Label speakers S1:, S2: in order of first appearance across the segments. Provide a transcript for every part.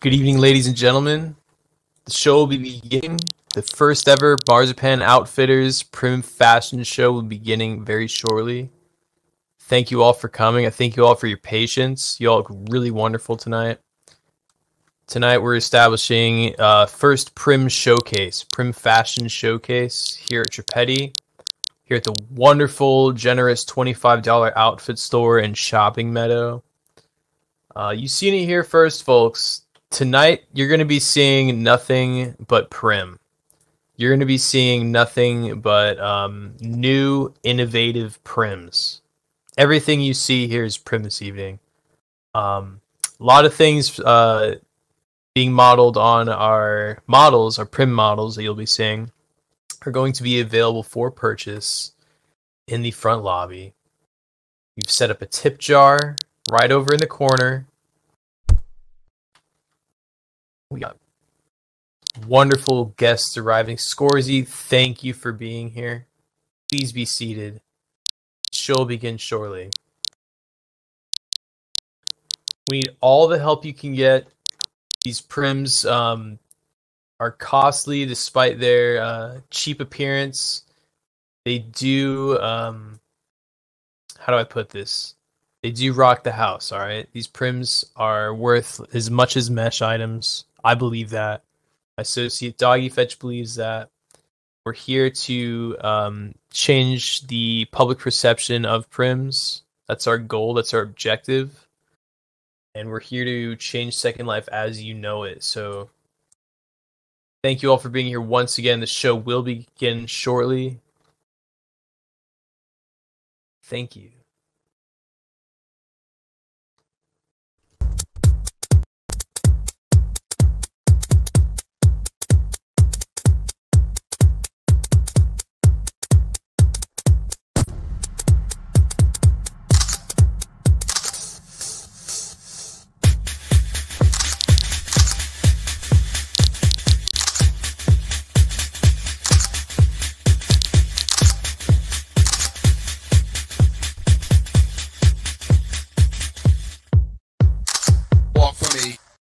S1: Good evening, ladies and gentlemen. The show will be beginning. The first ever Marzipan Outfitters Prim Fashion Show will be beginning very shortly. Thank you all for coming. I thank you all for your patience. You all look really wonderful tonight. Tonight we're establishing uh, first Prim Showcase, Prim Fashion Showcase here at Trapedi, here at the wonderful, generous $25 outfit store in Shopping Meadow. Uh, you've seen it here first, folks. Tonight, you're going to be seeing nothing but Prim. You're going to be seeing nothing but um, new, innovative Prims. Everything you see here is Prim this evening. Um, a lot of things uh, being modeled on our models, our Prim models that you'll be seeing, are going to be available for purchase in the front lobby. We've set up a tip jar right over in the corner we got wonderful guests arriving. Scorzy, thank you for being here. Please be seated. Show will begin shortly. We need all the help you can get. These prims um, are costly despite their uh, cheap appearance. They do, um, how do I put this? They do rock the house, all right? These prims are worth as much as mesh items. I believe that. Associate Doggy Fetch believes that. We're here to um, change the public perception of Prims. That's our goal. That's our objective. And we're here to change Second Life as you know it. So thank you all for being here once again. The show will begin shortly. Thank you.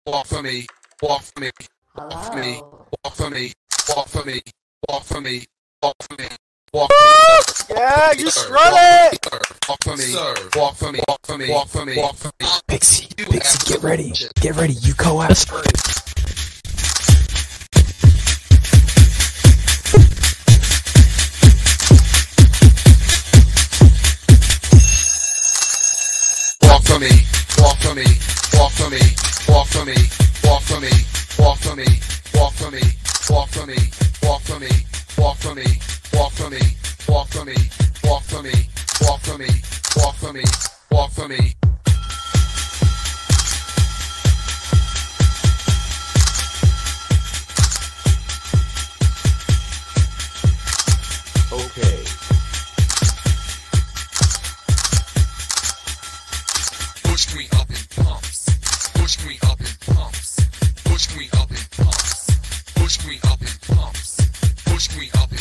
S2: Me, walk for me, walk for me, walk for me, walk for me, walk for me, walk for me. Walk for me.
S3: Yeah, you strut it!
S2: Walk for me, walk for me, walk for me, walk for me, walk for me.
S4: Pixie, Pixie, get ready, get ready, you go out.
S2: Walk for me, walk for me, walk for me, walk for me, walk for me, walk for me, walk for me, walk for me, walk for me, walk for me, walk for me, walk for me, walk for me, walk for me, walk for me, walk for me. Push me up in pumps. Push me up in pumps. Push me up in pumps. Push me up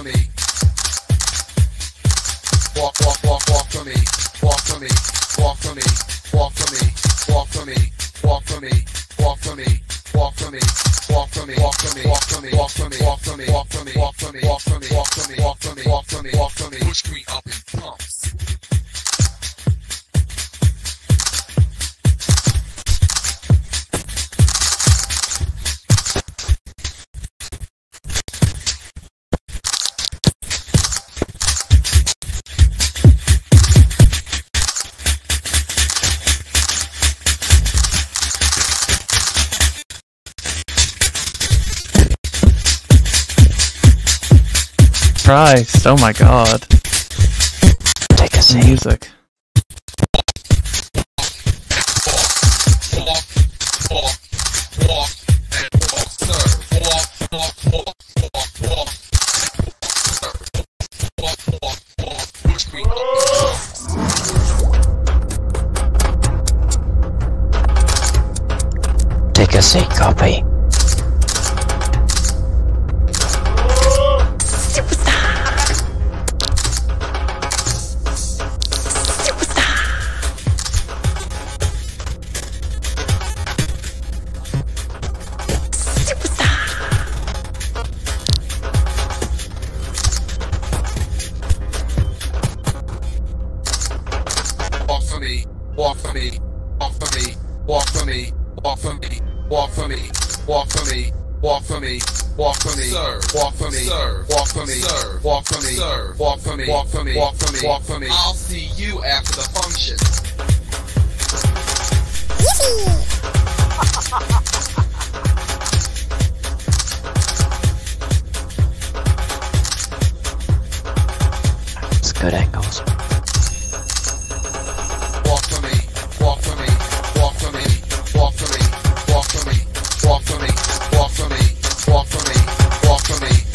S2: for me. Walk, walk, walk, walk for me. Walk for me. Walk for me. Walk for me. Walk for me. Walk for me. Walk for me. Walk for me. Walk for me. Walk for me. Walk for me. Walk for me. Walk for me. Walk for me. Walk for me. Walk for me.
S3: Christ, oh my god.
S4: Take a seat.
S3: Music.
S4: Take a seat, copy.
S2: walk for me, walk for me, walk for me, walk for me, walk for me, walk for me, walk for me, walk for me, walk for me, walk for me, walk for me, walk for me, walk for me, walk for me, walk for me. I'll see you after the function.
S4: It's good angles
S2: walk for me, walk for me, walk for me, walk for me, walk for me. walk for me, walk for me, walk for me.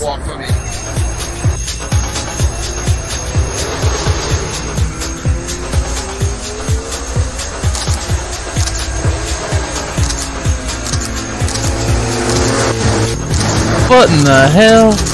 S2: walk for me.
S3: What in the hell?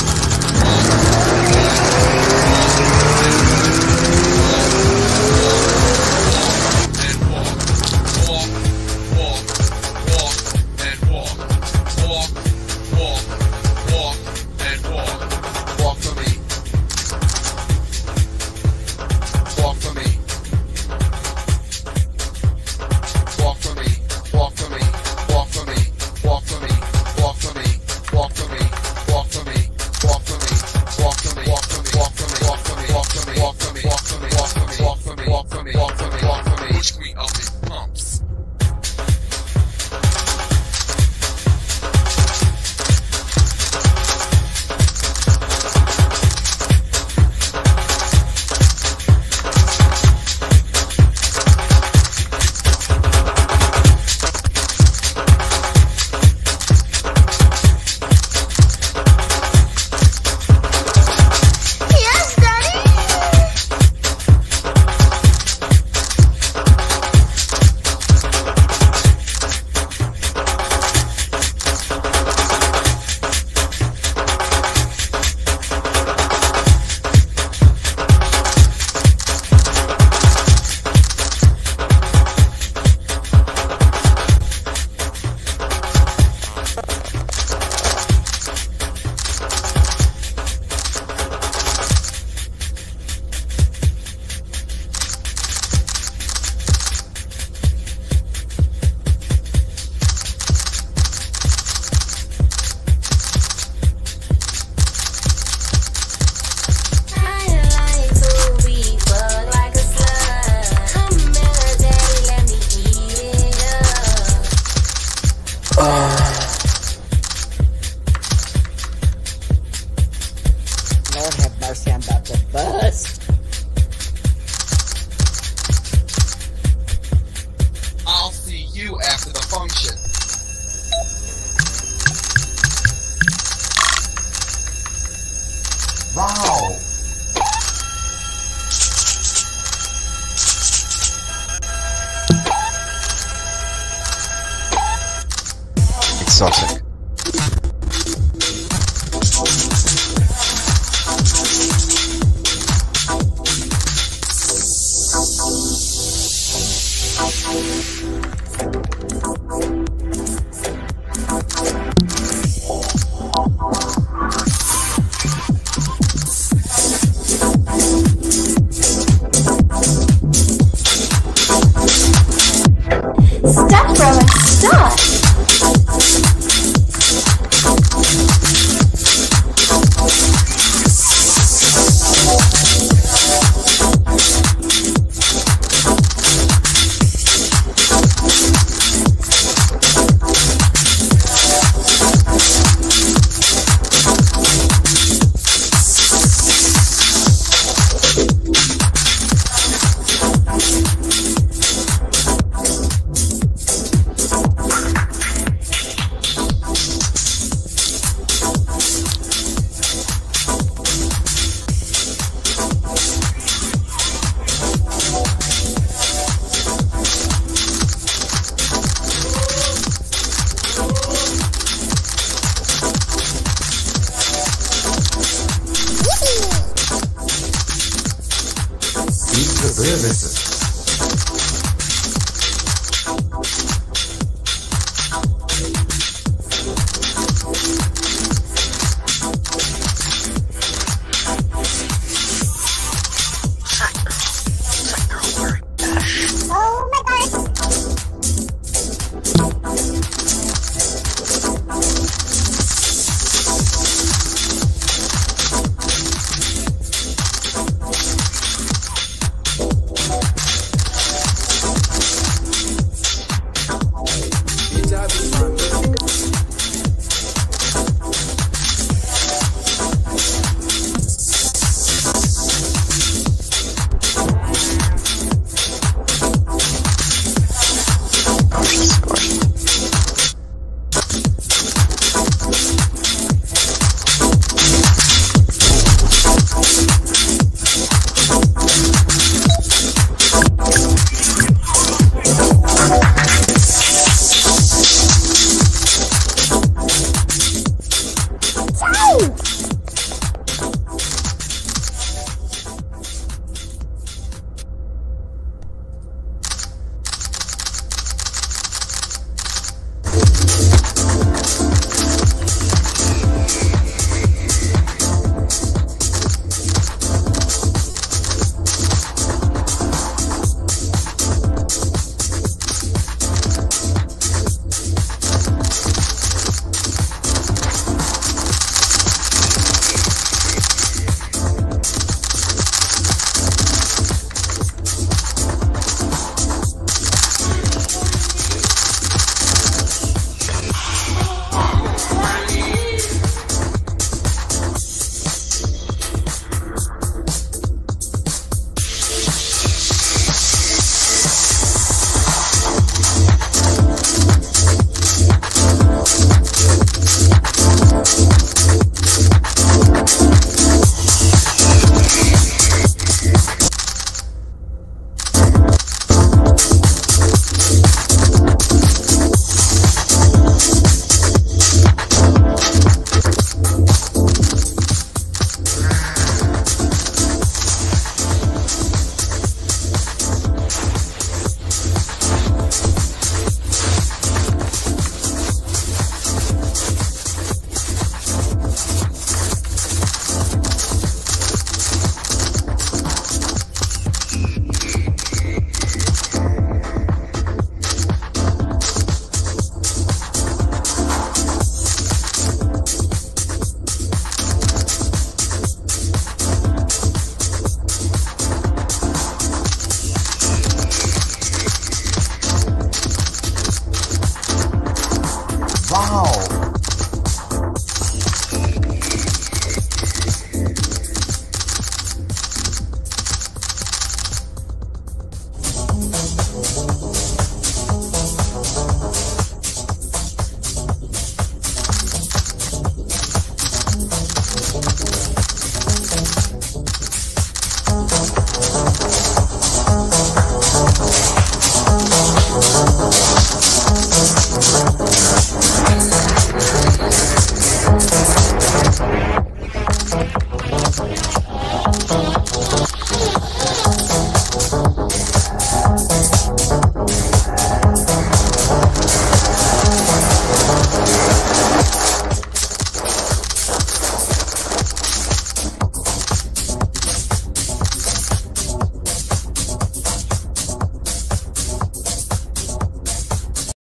S5: Stop
S6: The River.